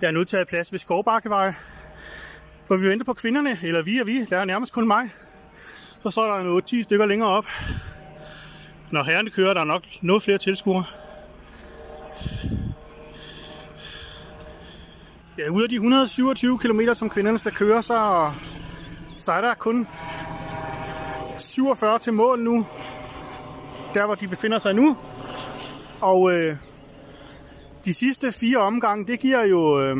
Jeg er nu taget plads ved Skovbakkevej, hvor vi venter på kvinderne, eller vi og vi, der er nærmest kun mig. Og så er der noget 10 stykker længere op. Når herrerne kører, der er nok noget flere tilskuere. Ja, ud af de 127 km, som kvinderne skal køre, så, så er der kun 47 til mål nu. Der, hvor de befinder sig nu. Og øh, de sidste fire omgange, det giver jo øh,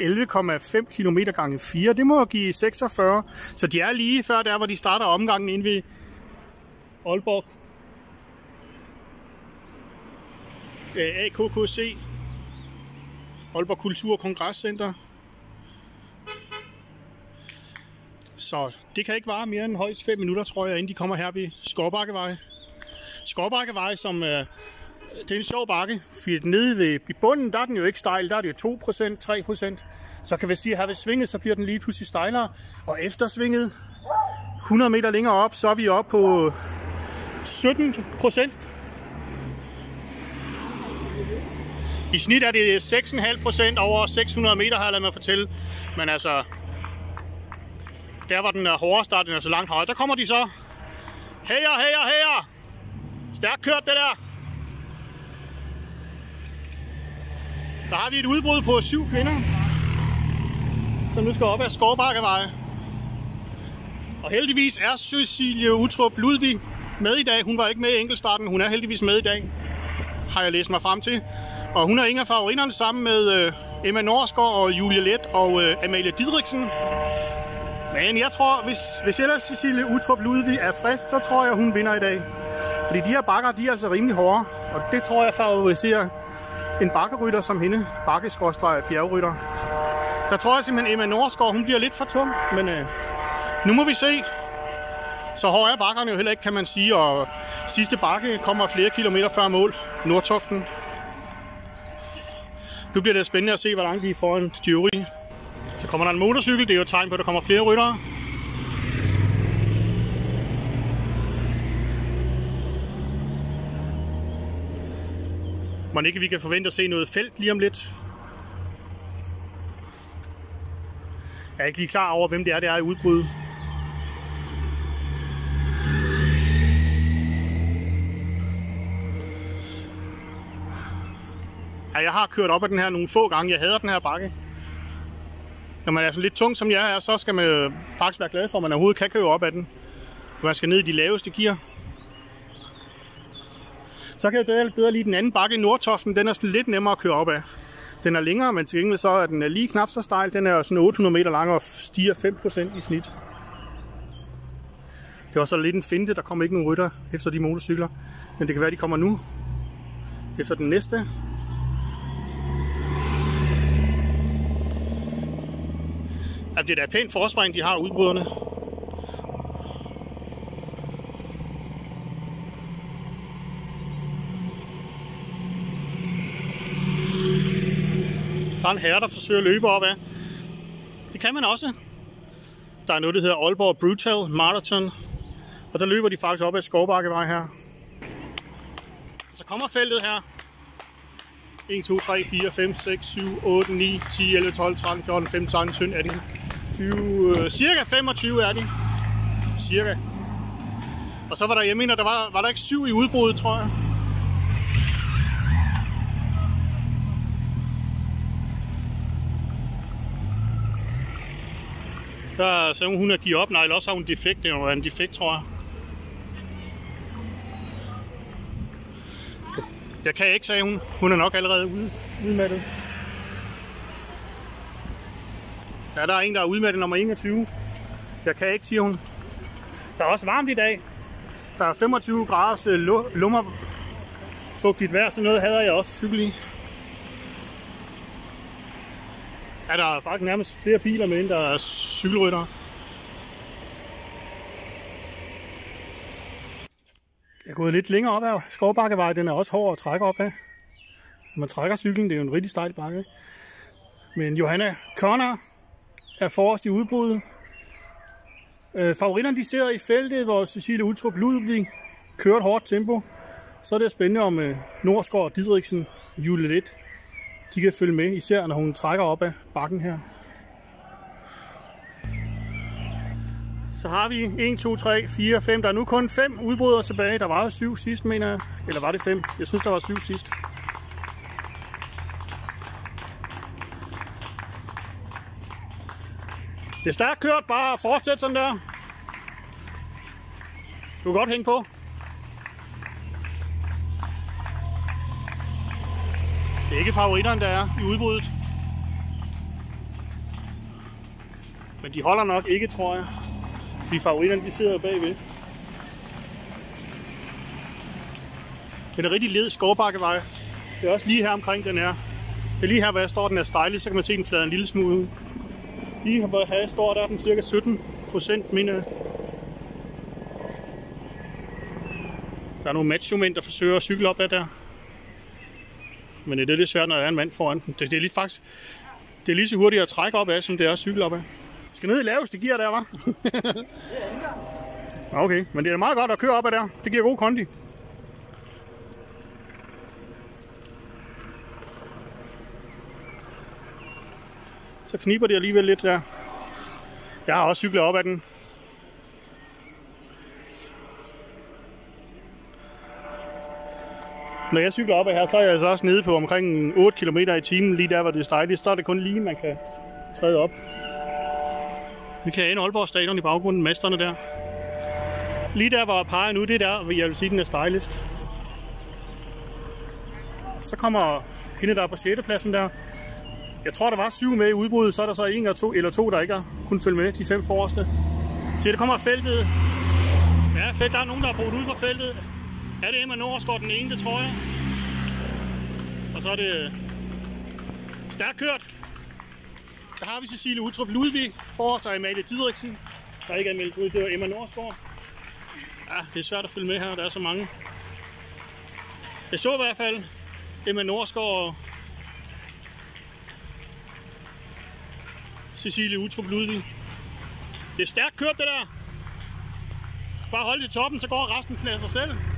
11,5 km gange 4. Det må jo give 46. Så de er lige før der, hvor de starter omgangen ind ved Aalborg. Øh, AKKC. Aalborg Kultur Kongresscenter. Så det kan ikke vare mere end højst 5 minutter, tror jeg, inden de kommer her ved Skovbakkevej. Skovbakkevej, som øh, det er en sjov bakke, fordi nede ved, i bunden, der er den jo ikke stejl, der er det jo 2%, 3%. Så kan vi sige, at her ved svinget, så bliver den lige pludselig stejlere. Og efter svinget, 100 meter længere op, så er vi oppe på 17%. I snit er det 6,5% over 600 meter, har jeg ladet mig fortælle. Men altså, der var den hårde start, den er så altså langt højt. Der kommer de så. Hejer, hejer, hejer! Stærkt kørt det der. Der har vi et udbrud på syv kvinder, som nu skal op ad Skovbakkevej. Og heldigvis er Cecilie Utrup Ludvig med i dag. Hun var ikke med i enkeltstarten, hun er heldigvis med i dag, har jeg læst mig frem til. Og hun er en af favoritterne sammen med øh, Emma Norsgaard og Julie Let og øh, Amalie Didriksen. Men jeg tror, hvis, hvis ellers Cecilie Utrup Ludvig er frisk, så tror jeg, hun vinder i dag. Fordi de her bakker, de er altså rimelig hårde. Og det tror jeg favoriserer en bakkerytter som hende. Bakkeskrådstræk bjergrytter. Der tror jeg simpelthen, Emma Norsgaard, hun bliver lidt for tung. Men øh, nu må vi se. Så hårde er bakkerne jo heller ikke, kan man sige. Og sidste bakke kommer flere kilometer før mål. Nordtoften. Nu bliver det spændende at se, hvor langt vi får en de øvrige. Så kommer der en motorcykel. Det er jo et tegn på, at der kommer flere ryttere. Man ikke vi kan forvente at se noget felt lige om lidt. Jeg er ikke lige klar over, hvem det er, der er i udbrud. Ja, jeg har kørt op ad den her nogle få gange. Jeg hader den her bakke. Når man er sådan lidt tung som jeg er, så skal man faktisk være glad for, at man overhovedet kan køre op ad den. Man skal ned i de laveste gear. Så kan jeg bedre, bedre lide den anden bakke i Nordtoften. Den er sådan lidt nemmere at køre op af. Den er længere, men til gengæld så er den øh, lige knap så stejl. Den er sådan 800 meter lang og stiger 5% i snit. Det var så lidt en finte, der kommer ikke nogen rytter efter de motorcykler. Men det kan være, de kommer nu. Efter den næste. Ja, det er da et pænt forspring, de har udbryderne. Der er en herre, der forsøger at løbe op af. Det kan man også. Der er noget, der hedder Aalborg Brutal Marathon. Og der løber de faktisk op ad Skovbakkevej her. Så kommer feltet her. 1, 2, 3, 4, 5, 6, 7, 8, 9, 10, 11, 12, 13, 14, 15, 16, 17, 18, 20, cirka 25 er de. Cirka. Og så var der, jeg mener, der var, var der ikke syv i udbruddet, tror jeg. Der så hun at give op, nej, eller også har hun defekt. Det er en defekt, tror jeg. Jeg kan ikke, sagde hun. Hun er nok allerede ude, udmattet. Ja, der er en, der er udmattet nummer 21. Jeg kan ikke, siger hun. Der er også varmt i dag. Der er 25 graders øh, lummer fugtigt vejr, så noget havde jeg også cykel i. er der faktisk nærmest flere biler med, end der er cykelryttere. Jeg er gået lidt længere op ad Skovbakkevej. Den er også hård at trække op af. Når man trækker cyklen, det er jo en rigtig stejl bakke. Men Johanna Connor er forrest i udbruddet. Øh, favoritterne de sidder i feltet, hvor Cecilie Utrup Ludvig kører et hårdt tempo. Så er det spændende om øh, Norsgaard, Didriksen, Julie Lidt, de kan følge med, især når hun trækker op ad bakken her. Så har vi 1, 2, 3, 4, 5. Der er nu kun 5 udbrydere tilbage. Der var jo 7 sidst, mener jeg. Eller var det 5? Jeg synes, der var 7 sidst. Det er stærkt kørt. Bare fortsæt sådan der. Du kan godt hænge på. Det er ikke favoritterne, der er i udbruddet. Men de holder nok ikke, tror jeg. Fordi favoritterne, de sidder bagved. Det er en rigtig led skovbakkevej. Det er også lige her omkring den er. Det er lige her, hvor jeg står, den er stejlig, så kan man se, den flader en lille smule ud. Lige her, hvor jeg står, der er den cirka 17 procent, mener jeg. Der er nogle macho der forsøger at cykle op ad der. Men det er lidt svært, når der er en mand foran den. Det, det er lige faktisk det er lige så hurtigt at trække op af, som det er at cykle op af. Skal ned i laveste gear der, var? okay, men det er meget godt at køre op ad der. Det giver god kondi. Så kniber det alligevel lidt der. Jeg har også cyklet op ad den. Når jeg cykler op her, så er jeg altså også nede på omkring 8 km i timen, lige der, hvor det er stejligt. Så er det kun lige, man kan træde op. Vi kan ane Aalborg Stadion i baggrunden, masterne der. Lige der, hvor jeg peger nu, det er der, jeg vil sige, den er stejlest. Så kommer hende der på 6. pladsen der. Jeg tror, der var syv med i udbruddet, så er der så en eller to, eller to der ikke har kunnet følge med, de fem forreste. Så det kommer feltet. Ja, felt, der er nogen, der har brugt ud fra feltet. Er det Emma Nordsgaard den ene, det tror jeg. Og så er det stærkt kørt. Der har vi Cecilie Utrup Ludvig, forrest og Amalie Didriksen. Der er ikke anmeldt ud, det var Emma Nordsgaard. Ja, det er svært at følge med her, der er så mange. Jeg så i hvert fald Emma Nordsgaard og Cecilie Utrup Ludvig. Det er stærkt kørt, det der. Bare hold i toppen, så går resten af sig selv.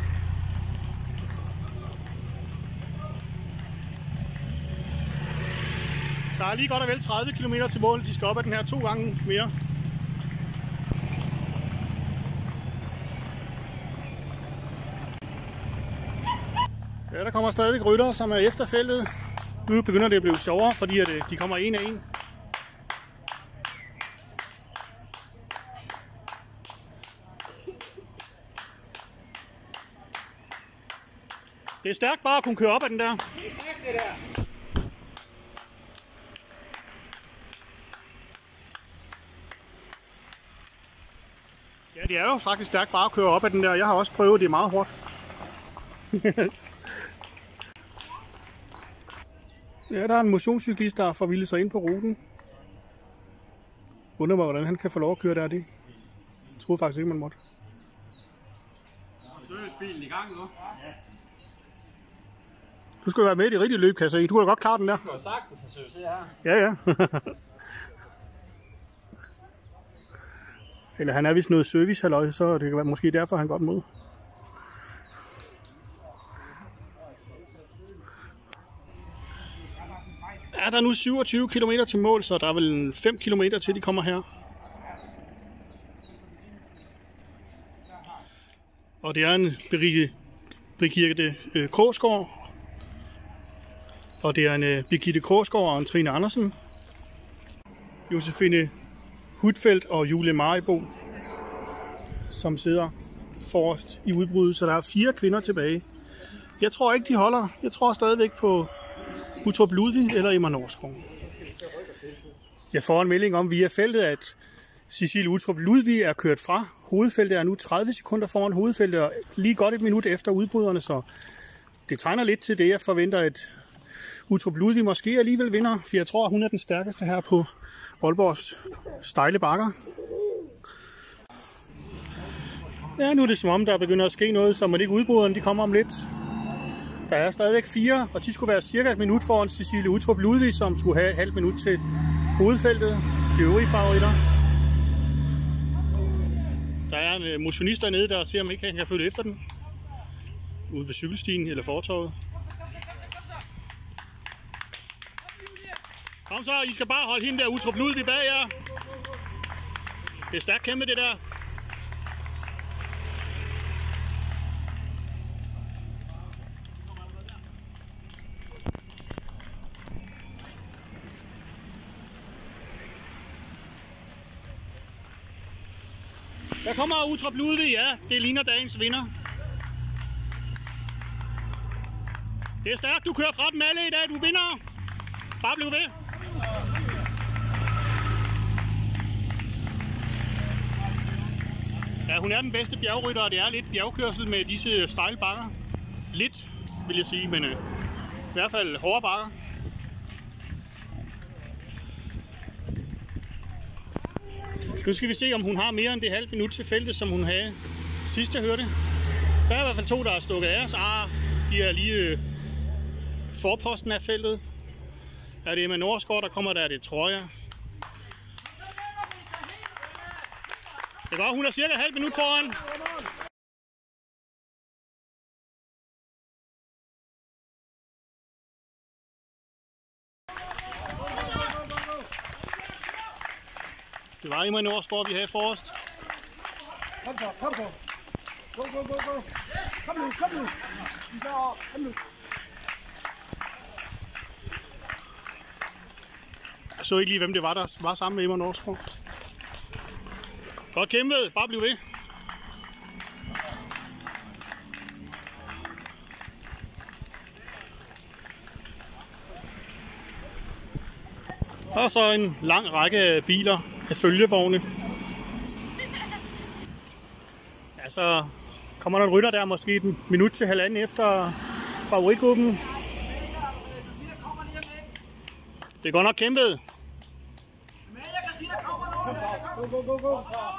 Der er lige godt og vel 30 km til mål. De skal op ad den her to gange mere. Ja, der kommer stadig rytter, som er efter feltet. Nu begynder det at blive sjovere, fordi at øh, de kommer en af en. Det er stærkt bare at kunne køre op ad den der. Det er stærkt, det der. Ja, det er jo faktisk stærkt bare at køre op ad den der. Jeg har også prøvet, det er meget hårdt. ja, der er en motionscyklist, der har forvildet sig ind på ruten. Undrer mig, hvordan han kan få lov at køre der. Det jeg troede faktisk ikke, man måtte. Servicebilen i gang nu. Du skal jo være med i det rigtige løb, kan jeg se. Du kan da godt klare den der. Du har sagtens at service her. Ja, ja. Eller han er vist noget service, halløj, så det kan være måske derfor, han godt mod. Ja, der er nu 27 km til mål, så der er vel 5 km til, de kommer her. Og det er en Birgitte, Birgitte øh, Krogsgaard. Og det er en øh, Birgitte Krogsgaard og en Trine Andersen. Josefine Hudfeldt og Julie Maribo, som sidder forrest i udbruddet. Så der er fire kvinder tilbage. Jeg tror ikke, de holder. Jeg tror stadigvæk på Utrup Ludvig eller Emma Norskov. Jeg får en melding om via feltet, at Cecilie Utrup Ludvig er kørt fra. Hovedfeltet er nu 30 sekunder foran hovedfeltet, og lige godt et minut efter udbryderne, så det tegner lidt til det, jeg forventer, at Utrup Ludvig måske alligevel vinder, for jeg tror, hun er den stærkeste her på Aalborgs stejle bakker. Ja, nu er det som om, der begynder at ske noget, så man ikke udbryderne, de kommer om lidt. Der er stadigvæk fire, og de skulle være cirka et minut foran Cecilie Utrup Ludvig, som skulle have et halvt minut til hovedfeltet. De øvrige favoritter. Der er en øh, motionist dernede, der ser, om ikke han kan følge efter den. Ude på cykelstien eller fortorvet. Kom så, I skal bare holde hende der utrup Ludvig bag jer. Det er stærkt kæmpe, det der. Der kommer Utrup Ludvig, ja. Det ligner dagens vinder. Det er stærkt. Du kører fra dem alle i dag. Du vinder. Bare bliv ved. Ja, hun er den bedste bjergrytter, og det er lidt bjergkørsel med disse stejle bakker. Lidt, vil jeg sige, men øh, i hvert fald hårde bakker. Nu skal vi se, om hun har mere end det halve minut til feltet, som hun havde sidst jeg hørte. Der er i hvert fald to, der er stukket af os. Ah, de er lige øh, forposten af feltet. Er det Emma Norsgaard, der kommer der, det tror Det var, hun er cirka halv minut foran. Det var Emma Nordsgaard, vi havde forrest. Kom så, kom så. Go, go, go, go. Kom nu, kom nu. Så, kom nu. Jeg så ikke lige, hvem det var, der var sammen med Emma Nordsgaard. Godt kæmpet. Bare bliv ved. Og så en lang række biler af følgevogne. Ja, så kommer der en rytter der måske en minut til halvanden efter favoritgruppen. Det er godt nok kæmpet. Go, go, go, go.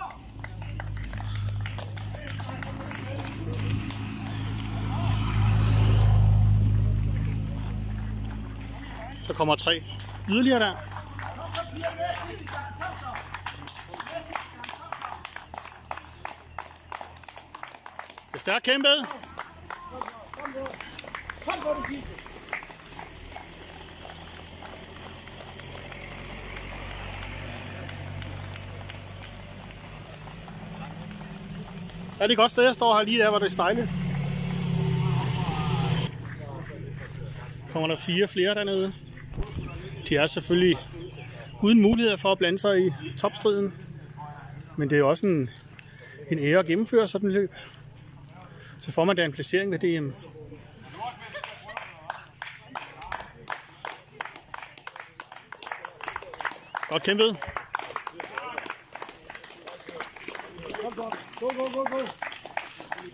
Så kommer tre yderligere der. Det er stærkt kæmpet. Kom på det. Ja, det er et godt sted, jeg står her lige der, hvor det er stejligt. Kommer der fire flere dernede. De er selvfølgelig uden mulighed for at blande sig i topstriden. Men det er også en, en ære at gennemføre sådan et løb. Så får man da en placering ved DM. Godt kæmpet.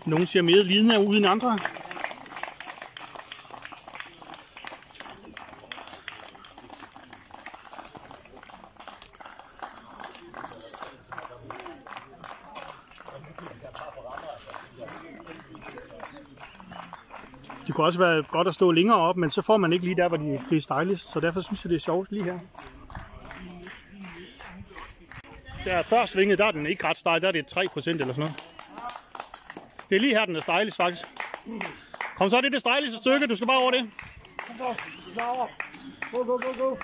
Nogle ser mere lidende ud end andre. Kunne også være godt at stå længere op, men så får man ikke lige der, hvor de, det er stejligst. Så derfor synes jeg, det er sjovt lige her. Der før svinget, der er den ikke ret stejl. Der er det 3% eller sådan noget. Det er lige her, den er stejligst faktisk. Kom så, det er det stejligste stykke. Du skal bare over det. Kom så. Go, go, go, go.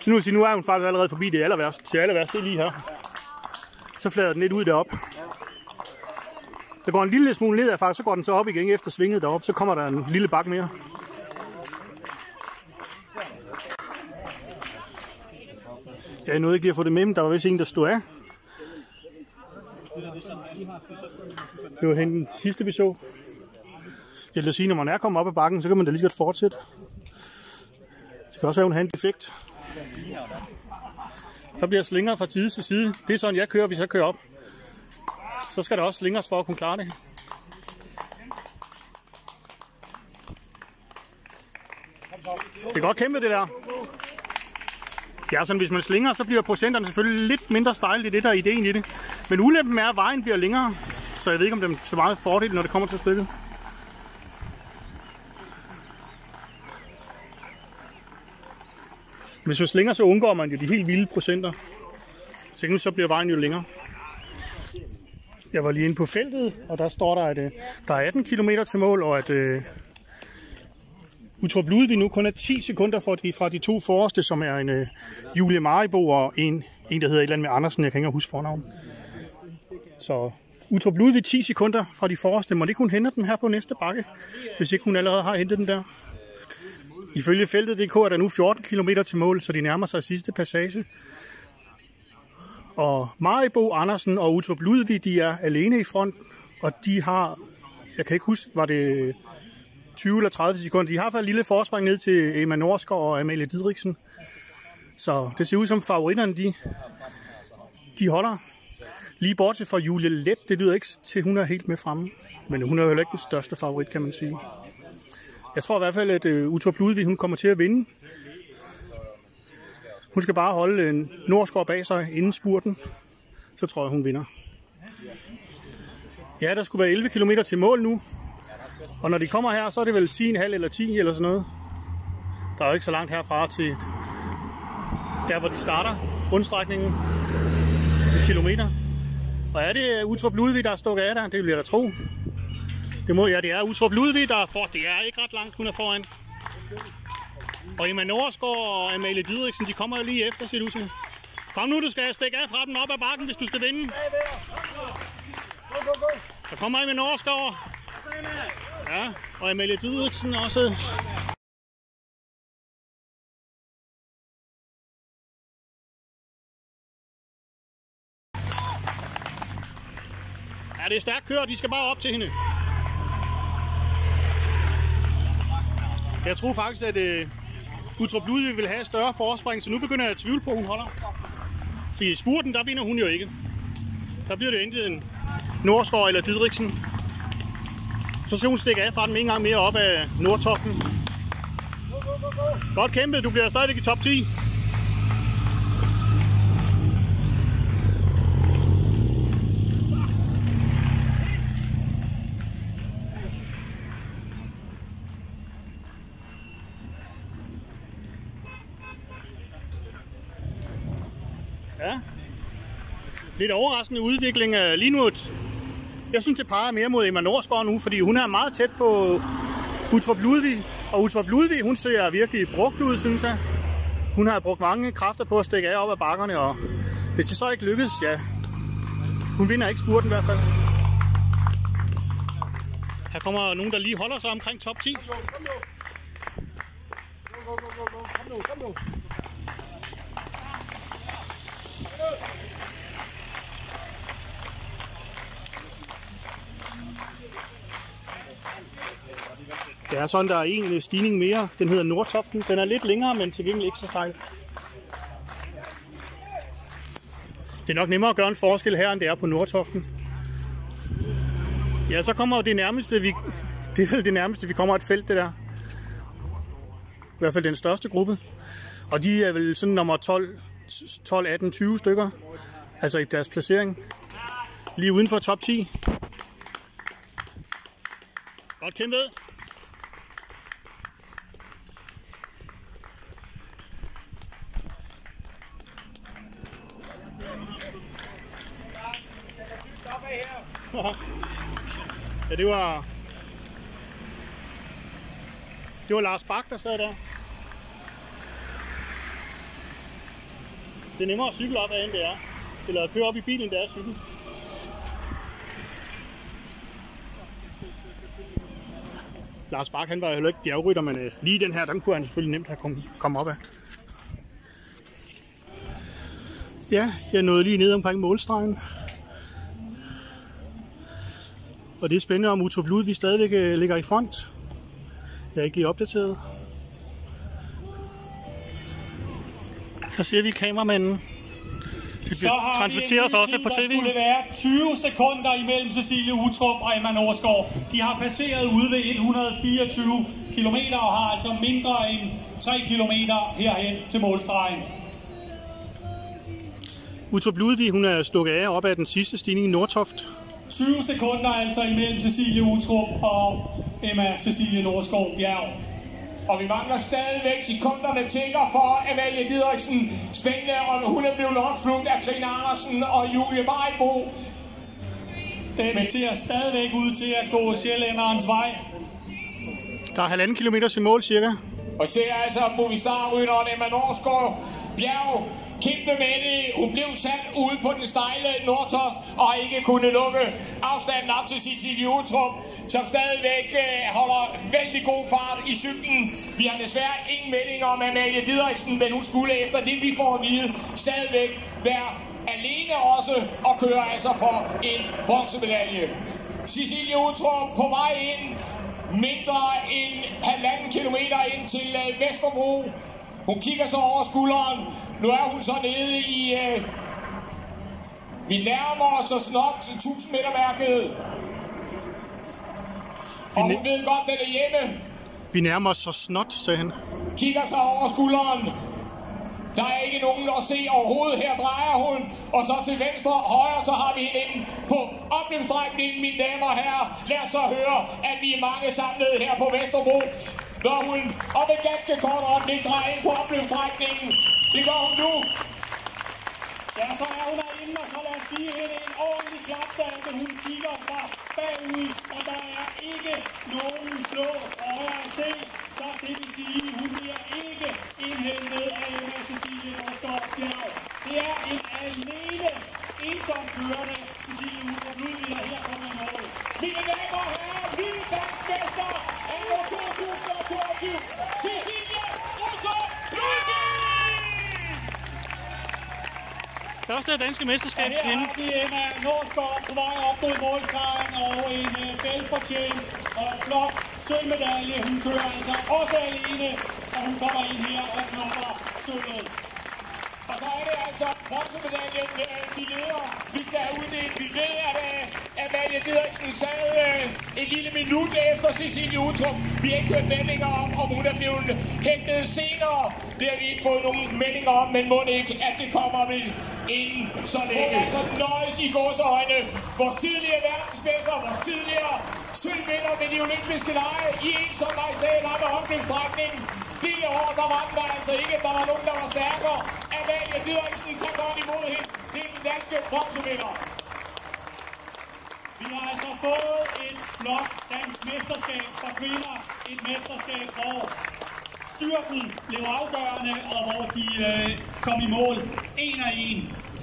Så nu, nu er hun faktisk allerede forbi det aller værste. Det aller værste, det er lige her. Så flader den lidt ud deroppe. Der går en lille smule nedad faktisk, så går den så op igen efter svinget derop. Så kommer der en lille bak mere. Jeg nåede ikke lige at få det med, men der var vist en, der stod af. Det var hende den sidste, vi så. Jeg vil sige, når man er kommet op ad bakken, så kan man da lige godt fortsætte. Det kan også have, at hun har en defekt. Så bliver slinger fra side til side. Det er sådan, jeg kører, hvis jeg kører op. Så skal der også slingres for at kunne klare det. Det er godt kæmpe det der. Ja, sådan, hvis man slinger, så bliver procenterne selvfølgelig lidt mindre stejle. Det er det, der er ideen i det. Men ulempen er, at vejen bliver længere. Så jeg ved ikke, om det er så meget fordel, når det kommer til stykket. Hvis man slinger, så undgår man jo de helt vilde procenter. Så så bliver vejen jo længere. Jeg var lige inde på feltet, og der står der, at øh, der er 18 km til mål, og at øh, Utrup Ludvig nu kun er 10 sekunder fra de, fra de to forreste, som er en øh, Julie Maribo og en, en, der hedder et eller andet med Andersen. Jeg kan ikke huske fornavn. Så Utrup Ludvig 10 sekunder fra de forreste. Må det ikke hun hente den her på næste bakke, hvis ikke hun allerede har hentet den der? Ifølge feltet.dk er der nu 14 km til mål, så de nærmer sig sidste passage. Og Maribo, Andersen og Utrup Ludvig, de er alene i front, og de har, jeg kan ikke huske, var det 20 eller 30 sekunder. De har fået et lille forspring ned til Emma Norsker og Amalie Didriksen. Så det ser ud som favoritterne, de, de holder. Lige bortset fra Julie Let, det lyder ikke til, hun er helt med fremme. Men hun er jo heller ikke den største favorit, kan man sige. Jeg tror i hvert fald, at øh, uh, Utrup Ludvig, hun kommer til at vinde. Hun skal bare holde en Nordsgaard bag sig inden spurten. Så tror jeg, hun vinder. Ja, der skulle være 11 km til mål nu. Og når de kommer her, så er det vel 10,5 eller 10 eller sådan noget. Der er jo ikke så langt herfra til der, hvor de starter rundstrækningen. En kilometer. Og er det Utrup Ludvig, der er stukket af der? Det vil jeg da tro. Det må ja, det er Utrup Ludvig, der er for. Det er ikke ret langt, hun er foran. Og Emma Norsgaard og Amalie Didriksen, de kommer lige efter, ser det ud til. Kom nu, du skal stikke af fra den op ad bakken, hvis du skal vinde. Der kommer Emma Norsgaard. Ja, og Amalie Didriksen også. Ja, det er stærkt kørt. De skal bare op til hende. Jeg tror faktisk, at uh, Utrup Ludvig vil have større forspring, så nu begynder jeg at tvivle på, at hun holder. For i spurten, der vinder hun jo ikke. Der bliver det enten en eller Didriksen. Så skal hun stikke af fra den en gang mere op af Nordtoppen. Godt kæmpet, du bliver stadigvæk i top 10. Lidt overraskende udvikling af lige nu. Jeg synes, det peger mere mod Emma Norsgaard nu, fordi hun er meget tæt på Utrup Ludvig. Og Utrup Ludvig, hun ser virkelig brugt ud, synes jeg. Hun har brugt mange kræfter på at stikke af op ad bakkerne, og hvis det så ikke lykkedes, ja. Hun vinder ikke spurten i hvert fald. Her kommer nogen, der lige holder sig omkring top 10. Kom nu. Go, go, go, go. Kom nu, kom nu. Det er sådan, der er en øh, stigning mere. Den hedder Nordtoften. Den er lidt længere, men til gengæld ikke så stejl. Det er nok nemmere at gøre en forskel her, end det er på Nordtoften. Ja, så kommer det nærmeste, vi, det er vel det nærmeste, vi kommer et felt, det der. I hvert fald den største gruppe. Og de er vel sådan nummer 12, 12 18, 20 stykker. Altså i deres placering. Lige uden for top 10. Godt kæmpet. Det var... Det var Lars Bak, der sad der. Det er nemmere at cykle op ad, end det er. Eller at køre op i bilen, det er at cykle. Lars Bak, han var heller ikke bjergrytter, men øh, lige den her, den kunne han selvfølgelig nemt have kommet kom op af. Ja, jeg nåede lige ned omkring målstregen. Og det er spændende, om Utrup Ludvig stadigvæk øh, ligger i front. Jeg er ikke lige opdateret. Her ser vi kameramanden. Det Så har transporteres vi også tid, på der tv. skulle være 20 sekunder imellem Cecilie Utrup og Emma Norsgaard. De har passeret ude ved 124 km og har altså mindre end 3 km herhen til målstregen. Utrup Ludvig, hun er stukket af op ad den sidste stigning i Nordtoft. 20 sekunder altså imellem Cecilie Utrup og Emma Cecilie Norsgaard Bjerg. Og vi mangler stadigvæk sekunderne tigger for Amalie Didriksen. Spændende, og hun er blevet opslugt af Trine Andersen og Julie Majbo. Den ser stadigvæk ud til at gå sjællænderens vej. Der er halvanden kilometer til mål cirka. Og ser altså Movistar-rytteren Emma Norsgaard Bjerg kæmpe med det. Hun blev sat ude på den stejle Nordtoft og ikke kunne lukke afstanden op til Cecilie Utrup, som stadigvæk øh, holder vældig god fart i cyklen. Vi har desværre ingen meldinger om Amalie Didriksen, men hun skulle efter det, vi får at vide, stadigvæk være alene også og køre altså for en bronzemedalje. Cecilie Utrup på vej ind, mindre end halvanden kilometer ind til øh, Vesterbro. Hun kigger så over skulderen. Nu er hun så nede i... Øh, vi nærmer os så snart til 1000 meter mærket. Og hun ved godt, den er hjemme. Vi nærmer os så snot, sagde han. Kigger sig over skulderen. Der er ikke nogen at se overhovedet. Her drejer hun. Og så til venstre og højre, så har vi hende inde på opløbsstrækningen, mine damer og herrer. Lad os så høre, at vi er mange samlet her på Vesterbro. Når hun om et ganske kort øjeblik drejer ind på opløbsstrækningen. Det gør hun nu. Ja, så er hun derinde, og så lad os give hende en ordentlig klap, klapsalve. Hun kigger fra bagud, og der er ikke nogen blå øjer at se. Så det vil sige, at hun bliver ikke indhentet af Emma Cecilie Norskov Bjerg. Det er en alene, ensom kørende Cecilie Udrup Ludvig, og her kommer i mål. Mine damer og herrer, ny dansk mester anno 2022. Cecilie Utrup Ludwig! Første danske mesterskab Ja, her har vi Emma Norsgaard på vej op mod målstregen og en uh, velfortjent og flot sølvmedalje. Hun kører altså også alene, og hun kommer ind her og snupper sølvet. Og så er det altså bronzemedaljen, øh, vi leder. Vi skal have uddelt. Vi ved, at øh, Amalie Didriksen sad øh, et lille minut efter Cecilie Utrup. Vi har ikke hørt meldinger om, om hun er blevet hentet senere. Det har vi ikke fået nogen meldinger om, men må ikke, at det kommer vel inden så længe. Så nøjes i gåseøjne. Vores tidligere verdensmester, vores tidligere sølvvinder ved de olympiske lege i en som majestæt op ad omløbsstrækningen. Det år, der var den der altså ikke. Der var nogen, der var stærkere. Amalie Didriksen tager godt imod hende. Det er den danske bronzevinder. Vi har altså fået et flot dansk mesterskab for kvinder. Et mesterskab, hvor styrken blev afgørende, og hvor de øh, kom i mål en af en.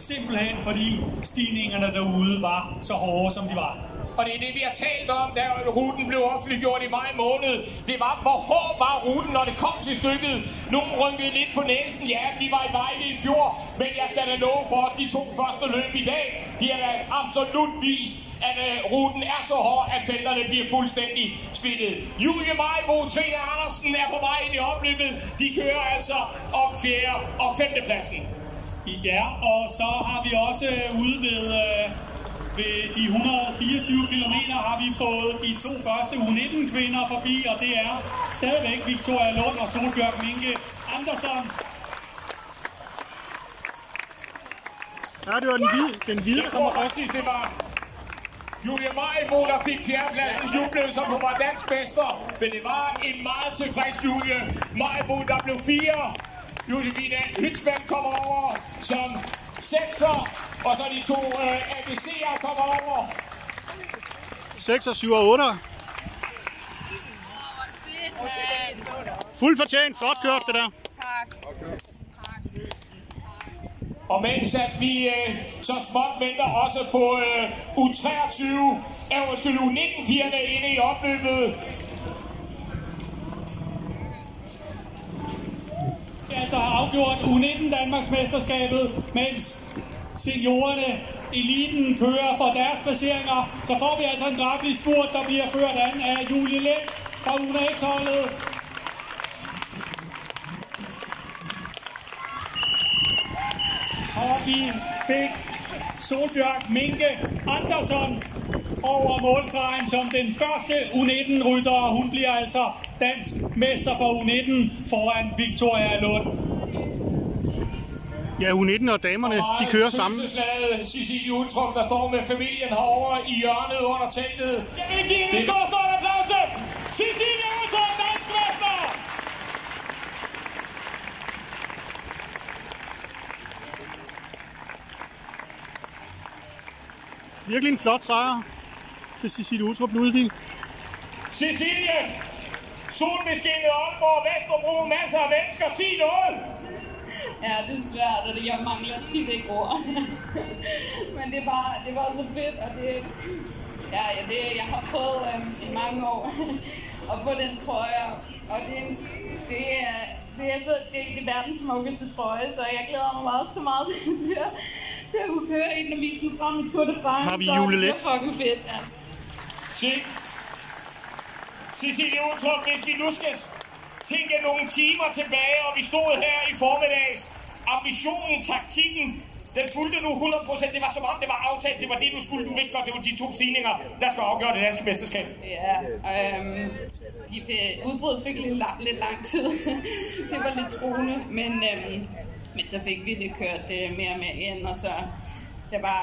Simpelthen fordi stigningerne derude var så hårde, som de var. Og det er det, vi har talt om, da ruten blev offentliggjort i maj måned. Det var, hvor hård var ruten, når det kom til stykket. Nogen rynkede lidt på næsen. Ja, vi var i Vejle i fjor, men jeg skal da love for, at de to første løb i dag, de har været absolut vist, at uh, ruten er så hård, at felterne bliver fuldstændig splittet. Julie Majbo, Trine Andersen er på vej ind i opløbet. De kører altså om 4. og 5. pladsen. Ja, og så har vi også øh, ude ved, øh, ved de 124 km har vi fået de to første U19-kvinder forbi, og det er stadigvæk Victoria Lund og Solbjørg Minke Andersson. Ja, det var den hvide, den hvide der kommer først. det var Julia Majbo, der fik fjerdepladsen. Jublede som hun var dansk mester. Men det var en meget tilfreds Julie Majbo, der blev fire. Josefine Hytsfeldt kommer over som sekser. Og så de to øh, ABC'er kommer over. 6 og 7 og 8. Fuldt fortjent. Flot kørt, det der. Og mens at vi øh, så småt venter også på øh, U23, er undskyld U19-pigerne inde i opløbet. Det er altså afgjort U19 Danmarks mesterskabet, mens seniorerne, eliten kører for deres placeringer. Så får vi altså en draglig spurt, der bliver ført an af Julie Lind fra UNX-holdet. Og vi fik Solbjørg Minke Andersson over målstregen som den første U19-rytter, og hun bliver altså dansk mester for U19 foran Victoria Lund. Ja, U19 og damerne, de kører sammen. Følelsesladet Cecilie Ultrup, der står med familien herovre i hjørnet under teltet. Jeg vil give en stor, stor applaus til Cecilie Ultrup, dansk mester! Virkelig en flot sejr til Cecilie Utrup Ludvig. Cecilie, solbeskinnet Aalborg, Vesterbro, masser af mennesker. Sig noget! Ja, det er svært, og det, jeg mangler tit ikke ord. Men det var, det var så fedt, og det, ja, ja, det, jeg har prøvet øh, i mange år at få den trøje, og det, det er, det er, så, det, det er verdens smukkeste trøje, så jeg glæder mig meget så meget til kunne køre i den, når vi skal frem i Tour de France. Har vi så julet det bliver fucking fedt, ja. Se. Cecilie Utrup, hvis vi nu skal tænke nogle timer tilbage, og vi stod her i formiddags, ambitionen, taktikken, den fulgte nu 100%. Det var som om, det var aftalt. Det var det, du skulle. Du vidste godt, det var de to stigninger, der skal afgøre det danske mesterskab. Ja, øhm, de, udbruddet fik lidt lang, lidt lang tid. det var lidt truende, men, øhm, men så fik vi det kørt øh, mere og mere ind, og så det var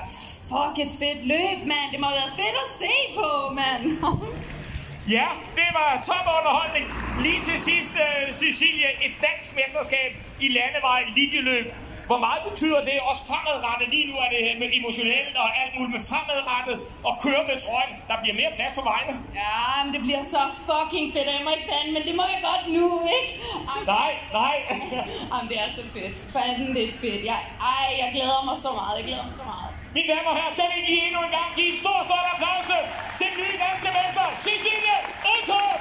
fuck et fedt løb, mand. Det må have været fedt at se på, mand. Ja, det var topunderholdning. Lige til sidst, uh, Cecilie, et dansk mesterskab i landevej linjeløb. Hvor meget betyder det også fremadrettet? Lige nu er det med emotionelt og alt muligt med fremadrettet og køre med trøjen. Der bliver mere plads på vejene. ja, men det bliver så fucking fedt, og jeg må ikke bande, men det må jeg godt nu, ikke? Ej, Nej, nej. Jamen, det er så fedt. Fanden, det er fedt. Jeg, ej, jeg glæder mig så meget. Jeg glæder mig så meget. Mine damer og herrer, skal vi lige endnu en gang give en stor, stor applaus til den nye danske mester, Cecilie Utrup!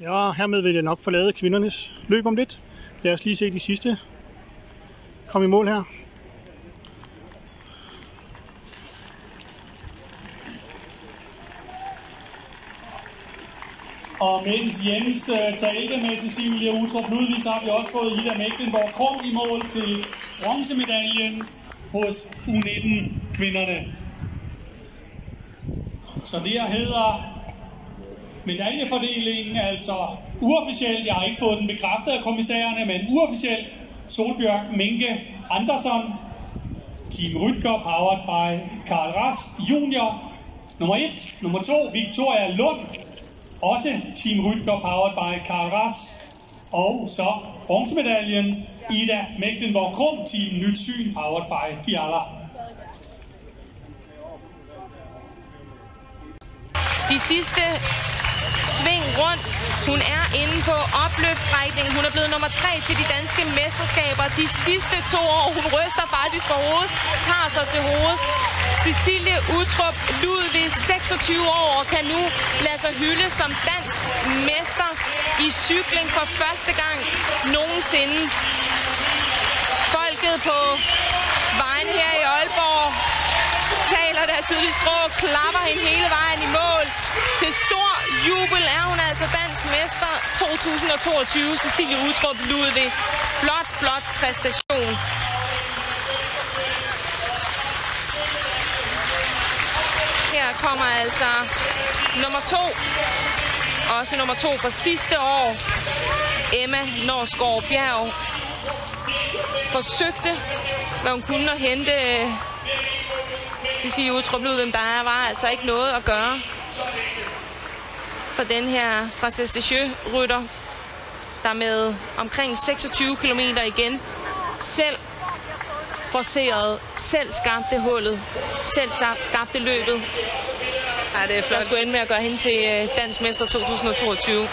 Ja, hermed vil jeg nok forlade kvindernes løb om lidt. Lad os lige se de sidste. Kom i mål her. Og mens Jens uh, talte med Cecilia Utrup Ludvig, så har vi også fået Ida Mecklenborg Krog i mål til bronzemedaljen hos U19-kvinderne. Så det her hedder medaljefordelingen, altså uofficielt, jeg har ikke fået den bekræftet af kommissærerne, men uofficielt, Solbjørg Minke Andersson, Team Rytger, powered by Karl Rask Junior. Nummer 1. Nummer 2. Victoria Lund, også Team Rytger, powered by Karl Rask. Og så bronzemedaljen, Ida Mecklenborg Krum, Team Nyt Syn, powered by Fiala. de sidste sving rundt. Hun er inde på opløbsstrækningen. Hun er blevet nummer tre til de danske mesterskaber de sidste to år. Hun ryster faktisk på hovedet, tager sig til hovedet. Cecilie Utrup Ludvig, 26 år, og kan nu lade sig hylde som dansk mester i cykling for første gang nogensinde. Folket på vejen her i Aalborg Julie Strå klapper hende hele vejen i mål. Til stor jubel er hun altså dansk mester 2022, Cecilie Utrup Ludvig. Flot, flot præstation. Her kommer altså nummer to. Også nummer to fra sidste år. Emma Norsgaard Bjerg forsøgte, hvad hun kunne at hente øh, øh, Cecilie Utrup Lud, hvem der er, var altså ikke noget at gøre for den her fra rytter der med omkring 26 km igen selv forceret, selv skabte hullet, selv skabte løbet. Ja, det er Der flot. skulle ende med at gøre hende til øh, dansk mester 2022.